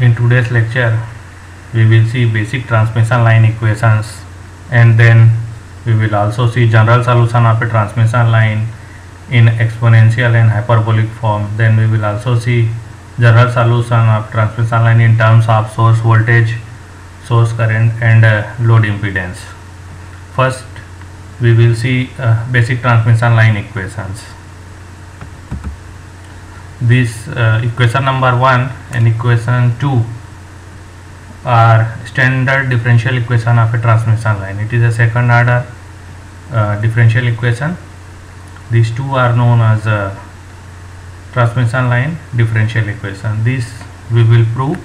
In today's lecture, we will see basic transmission line equations and then we will also see general solution of a transmission line in exponential and hyperbolic form. Then we will also see general solution of transmission line in terms of source voltage, source current and uh, load impedance. First, we will see uh, basic transmission line equations. This uh, equation number 1 and equation 2 are standard differential equation of a transmission line. It is a second order uh, differential equation. These two are known as a transmission line differential equation. This we will prove.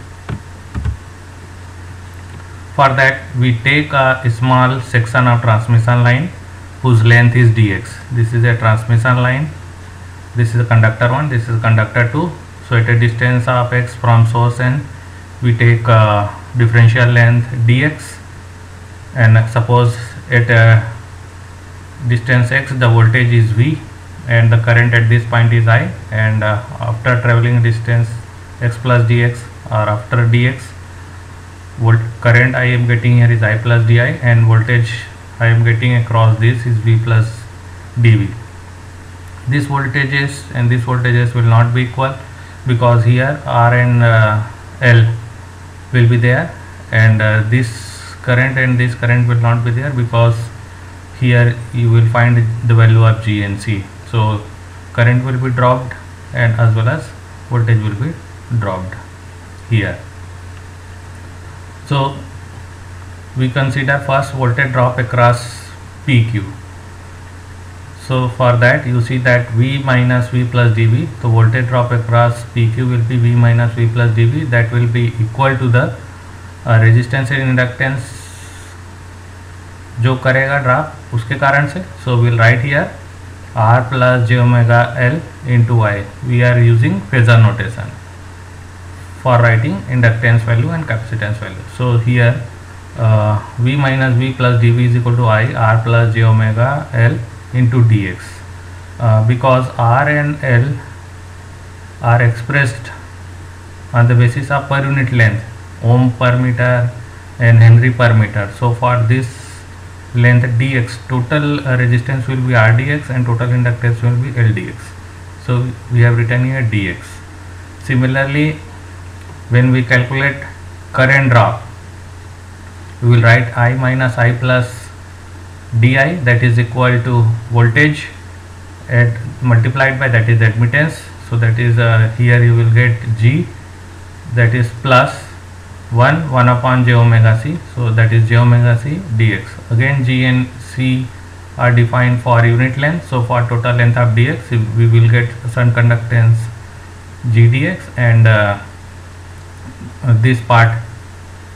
For that we take a small section of transmission line whose length is dx. This is a transmission line. This is a conductor 1, this is conductor 2. So at a distance of x from source n we take a differential length dx. And suppose at a distance x the voltage is v and the current at this point is i. And uh, after traveling distance x plus dx or after dx volt current i am getting here is i plus di and voltage i am getting across this is v plus dv these voltages and these voltages will not be equal because here r and uh, l will be there and uh, this current and this current will not be there because here you will find the value of G and C. So current will be dropped and as well as voltage will be dropped here. So we consider first voltage drop across PQ so for that you see that V minus V plus dV the voltage drop across PQ will be V minus V plus dV that will be equal to the uh, resistance and inductance जो करेगा drop उसके कारण से so will write here R plus J omega L into I we are using phasor notation for writing inductance value and capacitance value. So here uh, V minus V plus dV is equal to I R plus j omega L into dx uh, because R and L are expressed on the basis of per unit length ohm per meter and Henry per meter. So for this length dx total uh, resistance will be rdx and total inductance will be ldx so we have written here dx similarly when we calculate current drop we will write i minus i plus di that is equal to voltage at multiplied by that is admittance. So that is uh, here you will get g that is plus 1 1 upon j omega c. So that is j omega c dx. Again g and c are defined for unit length. So for total length of dx we will get some conductance g dx and uh, this part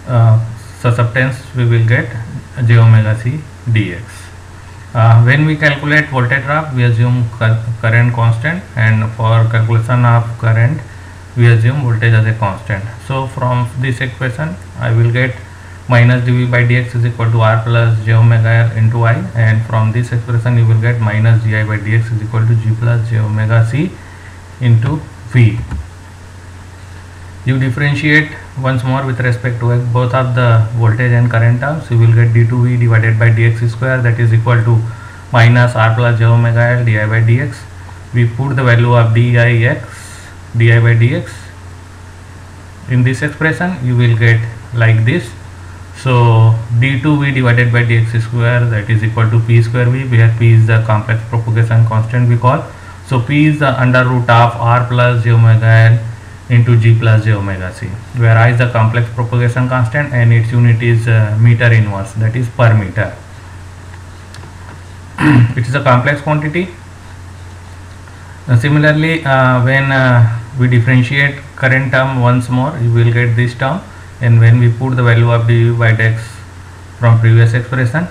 uh, susceptance we will get j omega c dx. Uh, when we calculate voltage drop we assume current constant and for calculation of current we assume voltage as a constant. So from this equation i will get minus dv by dx is equal to r plus j omega l into i and from this expression you will get minus gi by dx is equal to g plus j omega c into v you differentiate once more with respect to both of the voltage and current terms. You will get d2v divided by dx square that is equal to minus r plus j omega l di by dx we put the value of dix di by dx in this expression you will get like this. So d2v divided by dx square that is equal to p square v where p is the complex propagation constant we call. So p is the under root of r plus j omega l into g plus j omega c where i is the complex propagation constant and its unit is uh, meter inverse that is per meter. It is a complex quantity. Uh, similarly uh, when uh, we differentiate current term once more you will get this term. And when we put the value of dv by dx from previous expression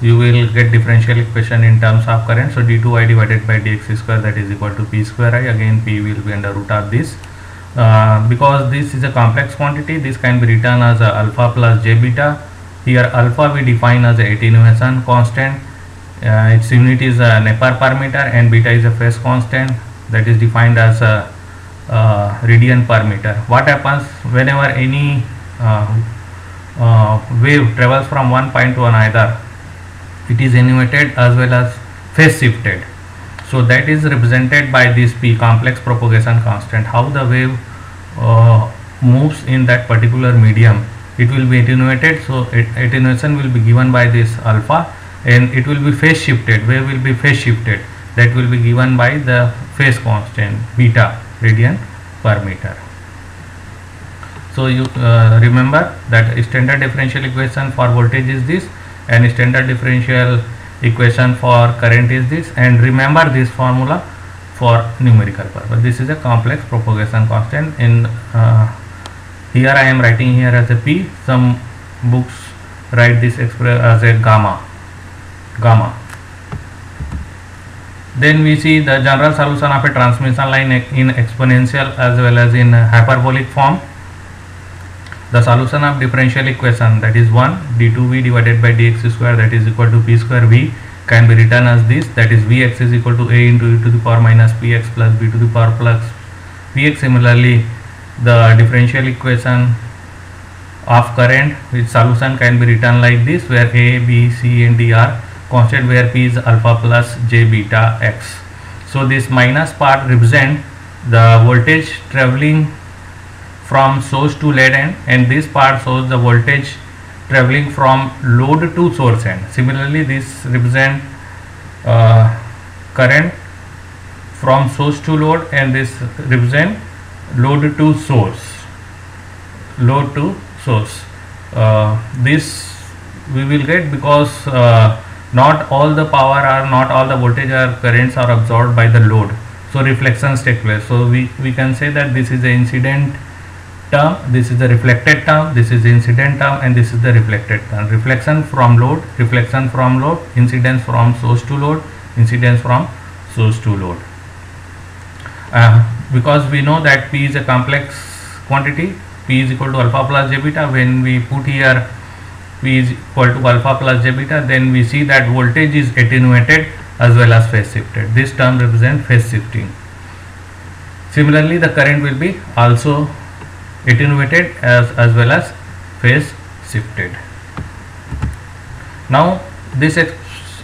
you will get differential equation in terms of current. So d2i divided by dx square that is equal to p square i. Again p will be under root of this uh, because this is a complex quantity this can be written as alpha plus j beta here alpha we define as a attenuation constant uh, its unit is uh, Neper per meter and beta is a phase constant that is defined as uh, radian per meter. What happens whenever any uh, uh, wave travels from one point to another, it is animated as well as phase shifted. So that is represented by this P complex propagation constant. How the wave uh, moves in that particular medium, it will be attenuated. So it, attenuation will be given by this alpha, and it will be phase shifted. Wave will be phase shifted. That will be given by the phase constant beta radian per meter. So you uh, remember that standard differential equation for voltage is this and standard differential equation for current is this and remember this formula for numerical purpose. This is a complex propagation constant in uh, here I am writing here as a P. Some books write this as a gamma gamma. Then we see the general solution of a transmission line in exponential as well as in hyperbolic form the solution of differential equation that is 1 d2v divided by dx square that is equal to p square v can be written as this that is vx is equal to a into e to the power minus px plus b to the power plus px. Similarly the differential equation of current which solution can be written like this where a b c and d are constant where p is alpha plus j beta x. So this minus part represent the voltage traveling from source to lead end and this part shows the voltage traveling from load to source end. Similarly this represent uh, current from source to load and this represent load to source. Load to source. Uh, this we will get because uh, not all the power or not all the voltage or currents are absorbed by the load. So reflections take place. So we we can say that this is the incident term this is the reflected term this is incident term and this is the reflected term. Reflection from load reflection from load incidence from source to load incidence from source to load. Uh, because we know that p is a complex quantity p is equal to alpha plus j beta when we put here p is equal to alpha plus j beta then we see that voltage is attenuated as well as phase shifted. This term represents phase shifting. Similarly the current will be also attenuated as, as well as phase shifted. Now this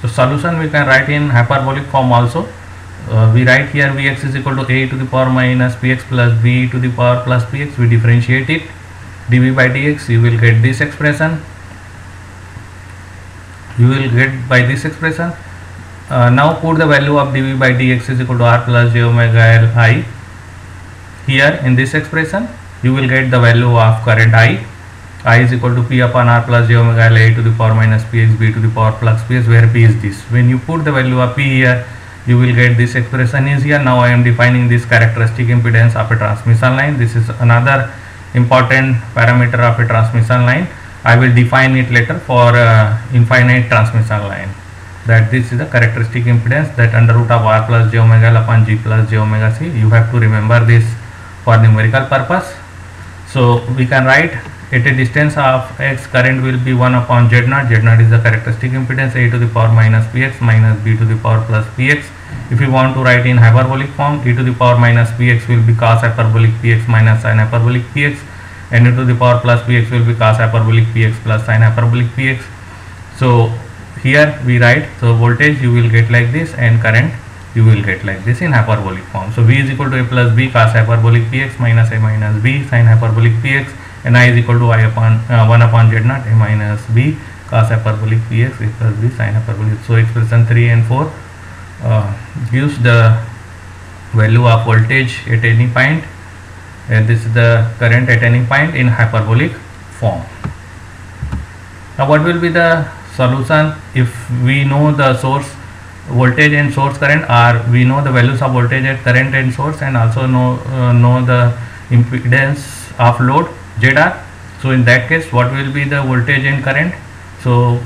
solution we can write in hyperbolic form also. Uh, we write here Vx is equal to a to the power minus px plus b to the power plus px. We differentiate it dv by dx. You will get this expression. You will get by this expression. Uh, now put the value of dv by dx is equal to r plus j omega l i here in this expression you will get the value of current I. I is equal to P upon R plus j omega L A to the power minus Px B to the power plus Ps where P is this. When you put the value of P here, you will get this expression is here. Now I am defining this characteristic impedance of a transmission line. This is another important parameter of a transmission line. I will define it later for uh, infinite transmission line. That this is the characteristic impedance that under root of R plus j omega L upon G plus j omega C. You have to remember this for numerical purpose so we can write at a distance of x current will be 1 upon z naught. Z naught is the characteristic impedance a to the power minus px minus b to the power plus px. If you want to write in hyperbolic form e to the power minus px will be cos hyperbolic px minus sin hyperbolic px and e to the power plus px will be cos hyperbolic px plus sin hyperbolic px. So here we write so voltage you will get like this and current you will get like this in hyperbolic form. So V is equal to A plus B cos hyperbolic Px minus A minus B sin hyperbolic Px and I is equal to I upon uh, 1 upon Z naught A minus B cos hyperbolic Px A plus B sin hyperbolic. So expression 3 and 4 uh, gives the value of voltage at any point and this is the current at any point in hyperbolic form. Now what will be the solution if we know the source voltage and source current are we know the values of voltage at current and source and also know uh, know the impedance of load ZR so in that case what will be the voltage and current? So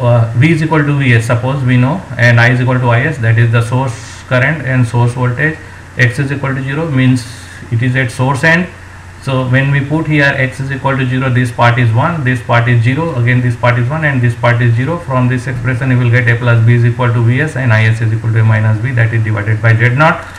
uh, V is equal to Vs suppose we know and I is equal to Is that is the source current and source voltage. X is equal to 0 means it is at source end so when we put here x is equal to 0 this part is 1 this part is 0 again this part is 1 and this part is 0 from this expression you will get a plus b is equal to vs and is is equal to a minus b that is divided by z naught